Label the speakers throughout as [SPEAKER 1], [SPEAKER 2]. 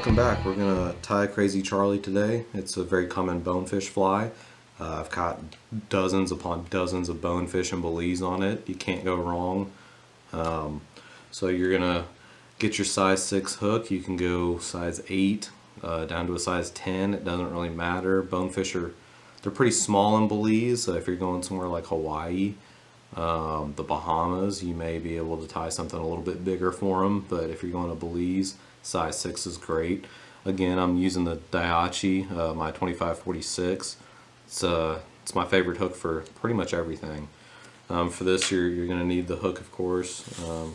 [SPEAKER 1] welcome back. We're going to tie Crazy Charlie today. It's a very common bonefish fly. Uh, I've caught dozens upon dozens of bonefish and Belize on it. You can't go wrong. Um, so you're going to get your size 6 hook. You can go size 8 uh, down to a size 10. It doesn't really matter. Bonefish are they're pretty small in Belize. So if you're going somewhere like Hawaii, um, the Bahamas, you may be able to tie something a little bit bigger for them. But if you're going to Belize, size 6 is great. Again, I'm using the Daiichi, uh, my 2546. It's, uh, it's my favorite hook for pretty much everything. Um, for this, you're, you're going to need the hook, of course. Um,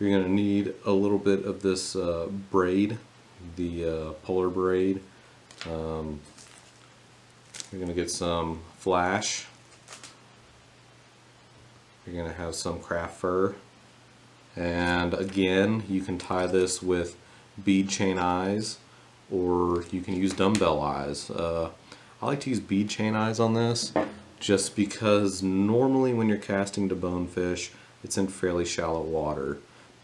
[SPEAKER 1] you're going to need a little bit of this uh, braid, the uh, polar braid. Um, you're going to get some flash. You're going to have some craft fur. And again, you can tie this with bead chain eyes or you can use dumbbell eyes. Uh, I like to use bead chain eyes on this just because normally when you're casting to bonefish, it's in fairly shallow water.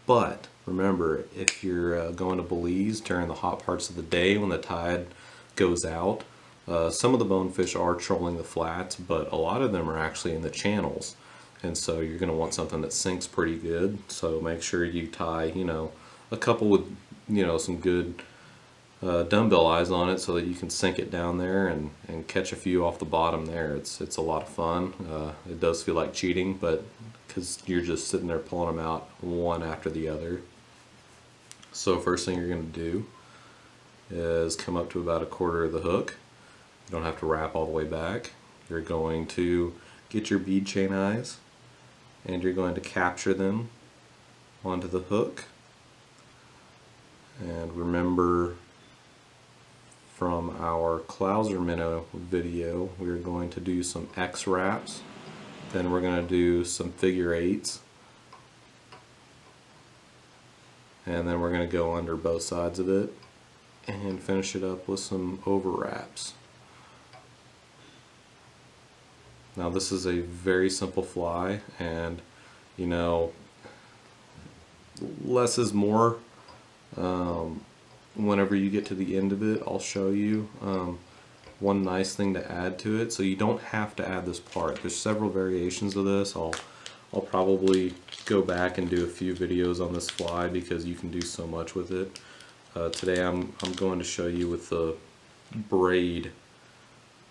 [SPEAKER 1] But remember, if you're uh, going to Belize during the hot parts of the day when the tide goes out, uh, some of the bonefish are trolling the flats, but a lot of them are actually in the channels and so you're going to want something that sinks pretty good. So make sure you tie you know a couple with you know some good uh, dumbbell eyes on it so that you can sink it down there and, and catch a few off the bottom there. It's it's a lot of fun. Uh, it does feel like cheating but because you're just sitting there pulling them out one after the other. So first thing you're going to do is come up to about a quarter of the hook. You don't have to wrap all the way back. You're going to get your bead chain eyes and you're going to capture them onto the hook. And remember from our Clouser minnow video we're going to do some X wraps. Then we're going to do some figure eights. And then we're going to go under both sides of it and finish it up with some over wraps Now this is a very simple fly and you know less is more. Um, whenever you get to the end of it I'll show you um, one nice thing to add to it. So you don't have to add this part. There's several variations of this. I'll I'll probably go back and do a few videos on this fly because you can do so much with it. Uh, today I'm, I'm going to show you with the braid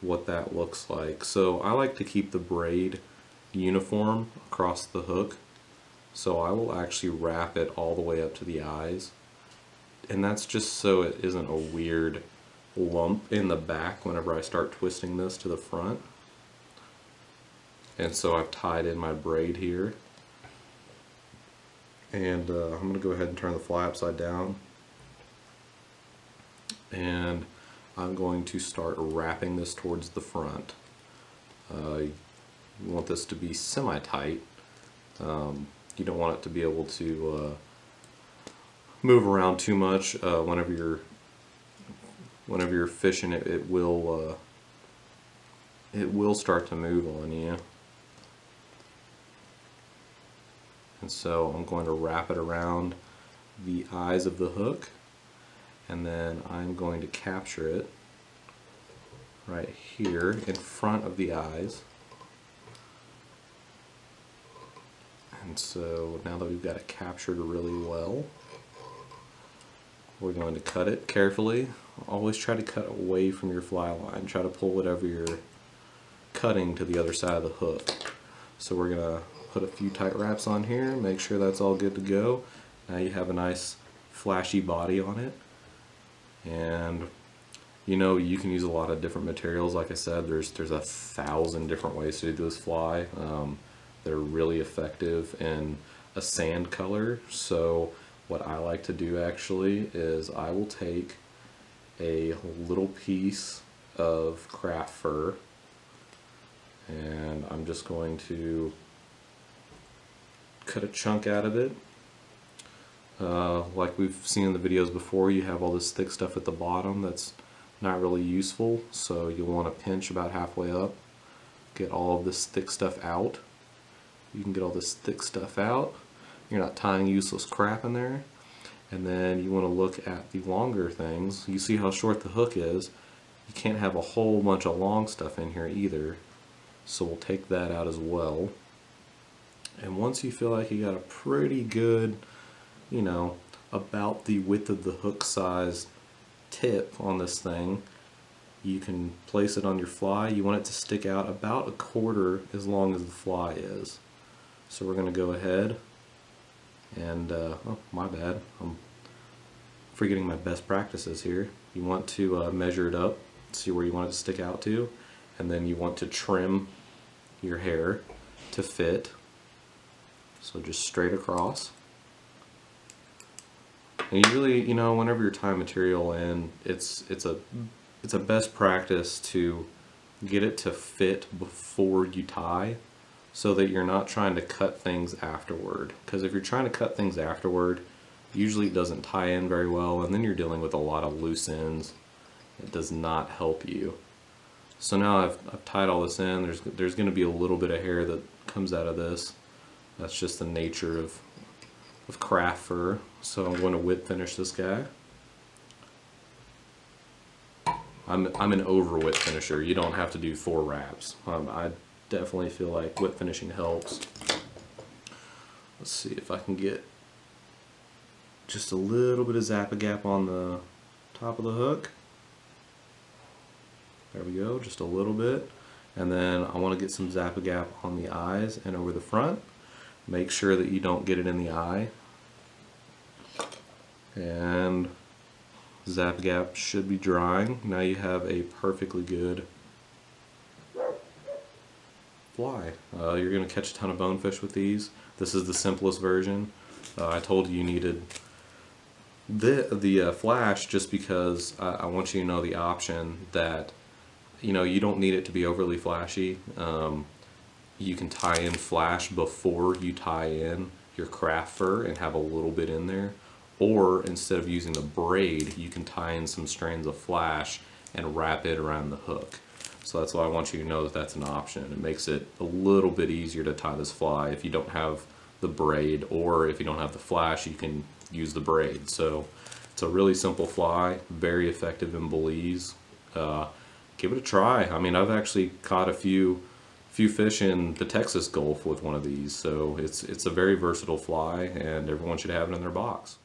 [SPEAKER 1] what that looks like. So I like to keep the braid uniform across the hook. So I will actually wrap it all the way up to the eyes. And that's just so it isn't a weird lump in the back whenever I start twisting this to the front. And so I've tied in my braid here. And uh, I'm going to go ahead and turn the fly upside down. And I'm going to start wrapping this towards the front. Uh, you want this to be semi-tight. Um, you don't want it to be able to uh, move around too much uh, whenever you're whenever you're fishing it, it will uh, it will start to move on you. And so I'm going to wrap it around the eyes of the hook and then I'm going to capture it right here in front of the eyes. And so now that we've got it captured really well we're going to cut it carefully. Always try to cut away from your fly line. Try to pull whatever you're cutting to the other side of the hook. So we're gonna put a few tight wraps on here make sure that's all good to go. Now you have a nice flashy body on it and you know you can use a lot of different materials. Like I said there's there's a thousand different ways to do this fly. Um, they're really effective in a sand color. So what I like to do actually is I will take a little piece of craft fur and I'm just going to cut a chunk out of it uh, like we've seen in the videos before, you have all this thick stuff at the bottom that's not really useful, so you'll want to pinch about halfway up, get all of this thick stuff out. You can get all this thick stuff out. You're not tying useless crap in there. And then you want to look at the longer things. You see how short the hook is. You can't have a whole bunch of long stuff in here either. So we'll take that out as well. And once you feel like you got a pretty good, you know, about the width of the hook size tip on this thing, you can place it on your fly. You want it to stick out about a quarter as long as the fly is. So we're going to go ahead and, uh, oh, my bad, I'm forgetting my best practices here. You want to uh, measure it up, see where you want it to stick out to, and then you want to trim your hair to fit. So just straight across. And you really, you know, whenever you're tying material in, it's it's a it's a best practice to get it to fit before you tie so that you're not trying to cut things afterward. Because if you're trying to cut things afterward, usually it doesn't tie in very well and then you're dealing with a lot of loose ends. It does not help you. So now I've, I've tied all this in. There's, there's going to be a little bit of hair that comes out of this. That's just the nature of, of craft fur. So I'm going to whip finish this guy. I'm, I'm an over whip finisher. You don't have to do four wraps. Um, I definitely feel like whip finishing helps. Let's see if I can get just a little bit of Zap-A-Gap on the top of the hook. There we go, just a little bit. And then I want to get some Zap-A-Gap on the eyes and over the front. Make sure that you don't get it in the eye. And Zap-A-Gap should be drying. Now you have a perfectly good fly. Uh, you're going to catch a ton of bonefish with these. This is the simplest version. Uh, I told you you needed the the uh, flash just because I, I, want you to know the option that you know you don't need it to be overly flashy. Um, you can tie in flash before you tie in your craft fur and have a little bit in there or instead of using the braid you can tie in some strands of flash and wrap it around the hook. So that's why I want you to know that that's an option. It makes it a little bit easier to tie this fly if you don't have the braid or if you don't have the flash you can use the braid. So it's a really simple fly, very effective in Belize. Uh, give it a try. I mean I've actually caught a few few fish in the Texas Gulf with one of these so it's it's a very versatile fly and everyone should have it in their box.